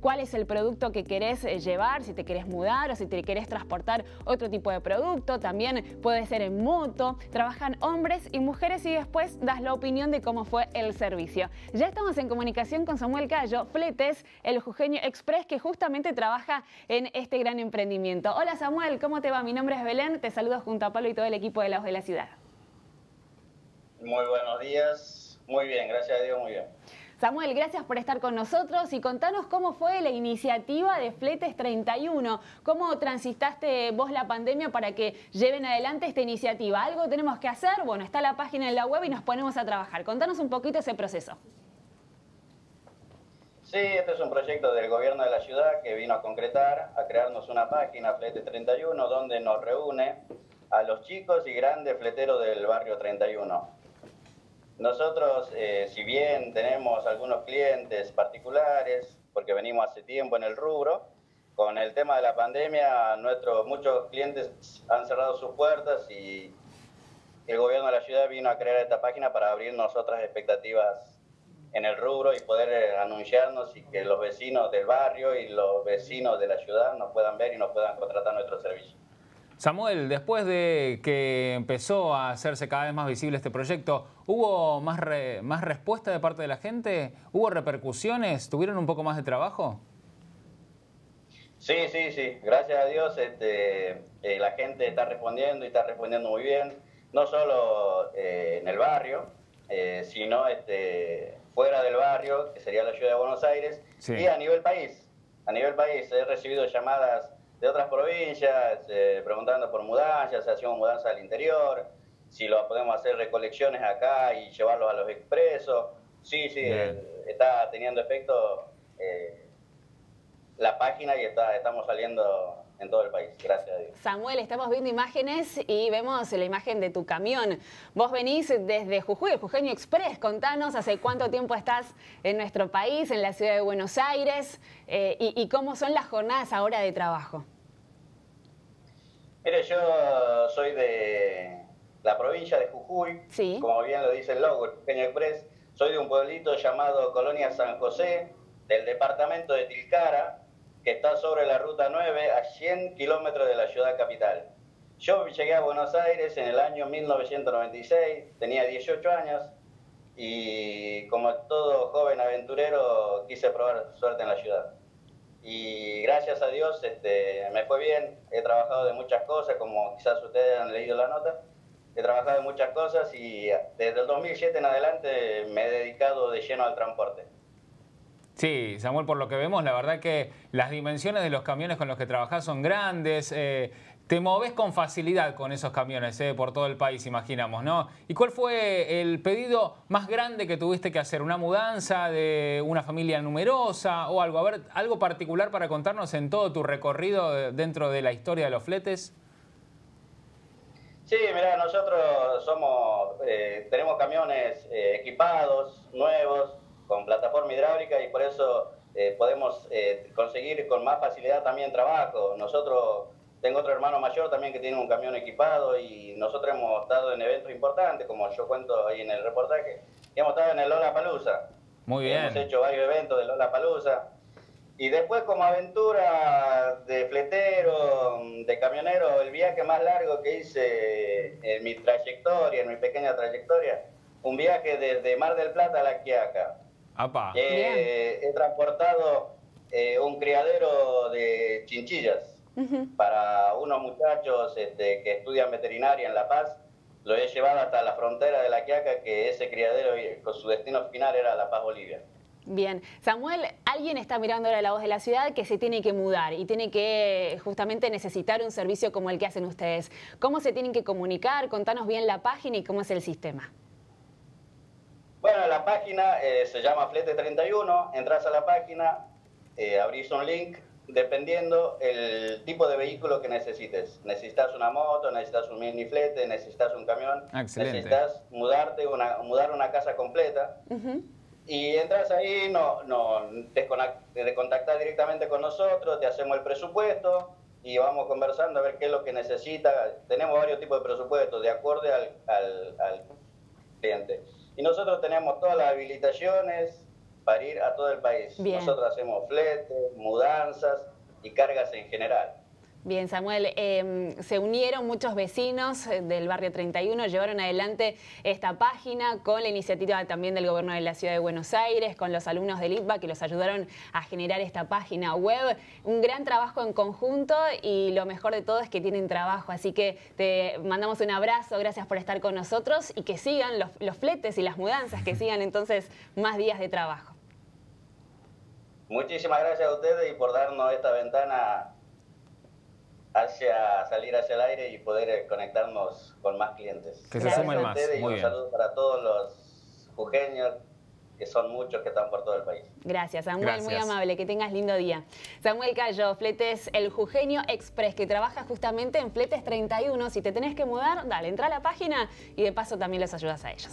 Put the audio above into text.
cuál es el producto que querés eh, llevar, si te querés mudar o si te querés transportar otro tipo de producto. También puede ser en moto. Trabajan hombres y mujeres y después das la opinión de cómo fue el servicio. Ya estamos en comunicación con Samuel Callo, Fletes, el Jujeño Express, que justamente trabaja en este gran emprendimiento. Hola Samuel, ¿cómo te va? Mi nombre es Belén, te saludo junto a Pablo y todo el equipo de La de la Ciudad. Muy buenos días. Muy bien, gracias a Dios, muy bien. Samuel, gracias por estar con nosotros y contanos cómo fue la iniciativa de Fletes 31. ¿Cómo transitaste vos la pandemia para que lleven adelante esta iniciativa? ¿Algo tenemos que hacer? Bueno, está la página en la web y nos ponemos a trabajar. Contanos un poquito ese proceso. Sí, este es un proyecto del gobierno de la ciudad que vino a concretar, a crearnos una página, Fletes 31, donde nos reúne a los chicos y grandes fleteros del barrio 31 nosotros, eh, si bien tenemos algunos clientes particulares, porque venimos hace tiempo en el rubro, con el tema de la pandemia, nuestros, muchos clientes han cerrado sus puertas y el gobierno de la ciudad vino a crear esta página para abrirnos otras expectativas en el rubro y poder eh, anunciarnos y que los vecinos del barrio y los vecinos de la ciudad nos puedan ver y nos puedan contratar nuestro servicio. Samuel, después de que empezó a hacerse cada vez más visible este proyecto, ¿hubo más, más respuesta de parte de la gente? ¿Hubo repercusiones? ¿Tuvieron un poco más de trabajo? Sí, sí, sí. Gracias a Dios este, eh, la gente está respondiendo y está respondiendo muy bien, no solo eh, en el barrio, eh, sino este, fuera del barrio, que sería la ciudad de Buenos Aires, y a nivel país. A nivel país he recibido llamadas de otras provincias, eh, preguntando por mudanzas, si hacemos mudanza al interior, si lo podemos hacer recolecciones acá y llevarlos a los expresos. Sí, sí, eh, está teniendo efecto eh, la página y está, estamos saliendo en todo el país, gracias a Dios. Samuel, estamos viendo imágenes y vemos la imagen de tu camión. Vos venís desde Jujuy, Jujeño Express. Contanos hace cuánto tiempo estás en nuestro país, en la ciudad de Buenos Aires, y, y, cómo son las jornadas ahora de trabajo. Mire, yo soy de la provincia de Jujuy, como bien lo dice el logo, el Express. Soy de un pueblito llamado Colonia San José, del departamento de Tilcara, que está sobre la ruta 9 a 100 kilómetros de la ciudad capital. Yo llegué a Buenos Aires en el año 1996, tenía 18 años y como todo joven aventurero quise probar suerte en la ciudad y gracias a Dios este, me fue bien. He trabajado de muchas cosas, como quizás ustedes han leído la nota. He trabajado de muchas cosas y desde el 2007 en adelante me he dedicado de lleno al transporte. Sí, Samuel, por lo que vemos, la verdad que las dimensiones de los camiones con los que trabajás son grandes. Eh, te moves con facilidad con esos camiones eh, por todo el país, imaginamos, ¿no? ¿Y cuál fue el pedido más grande que tuviste que hacer? ¿Una mudanza de una familia numerosa o algo? A ver, algo particular para contarnos en todo tu recorrido dentro de la historia de los fletes. Sí, mira, nosotros somos, eh, tenemos camiones equipados, nuevos, con plataforma hidráulica y por eso eh, podemos eh, conseguir con más facilidad también trabajo. Nosotros, tengo otro hermano mayor también que tiene un camión equipado y nosotros hemos estado en eventos importantes, como yo cuento ahí en el reportaje, y hemos estado en el Lola Palusa. Muy bien. Hemos hecho varios eventos de Lola Palusa. Y después como aventura de fletero, de camionero, el viaje más largo que hice en mi trayectoria, en mi pequeña trayectoria, un viaje desde Mar del Plata a La Quiaca. Eh, he transportado eh, un criadero de chinchillas para unos muchachos este, que estudian veterinaria en La Paz. Lo he llevado hasta la frontera de La Quiaca, que ese criadero con su destino final era La Paz, Bolivia. Bien, Samuel, alguien está mirando ahora la voz de la ciudad que se tiene que mudar y tiene que justamente necesitar un servicio como el que hacen ustedes. ¿Cómo se tienen que comunicar? Contanos bien la página y cómo es el sistema. Bueno, la página eh, se llama Flete 31, entras a la página, eh, abrís un link, dependiendo el tipo de vehículo que necesites. Necesitas una moto, necesitas un mini flete, necesitas un camión, necesitas mudarte una, mudar una casa completa. Y entras ahí, no, no, te, te contactas directamente con nosotros, te hacemos el presupuesto y vamos conversando a ver qué es lo que necesita. Tenemos varios tipos de presupuestos de acuerdo al, al, al cliente. Y nosotros tenemos todas las habilitaciones, para ir a todo el país. Nosotros hacemos fletes, mudanzas y cargas en general. Bien, Samuel, em, se unieron muchos vecinos eh, del barrio 31, llevaron adelante esta página con la iniciativa también del gobierno de la ciudad de Buenos Aires, con los alumnos del ITBA que los ayudaron a generar esta página web. Un gran trabajo en conjunto y lo mejor de todo es que tienen trabajo, así que te mandamos un abrazo, gracias por estar con nosotros y que sigan los fletes y las mudanzas, que sigan entonces más días de trabajo. Muchísimas gracias a ustedes y por darnos esta ventana hacia salir hacia el aire y poder eh, conectarnos con más clientes. Que se sumen más. y un saludo para todos los jujeños, que son muchos que están por todo el país. Gracias, Samuel, muy amable, que tengas lindo día. Samuel Cayo, Fletes El Jujeño Express, que trabaja justamente en Fletes 31. Si te tenés que mudar, dale, entra a la página y de paso también les ayudas a ellos.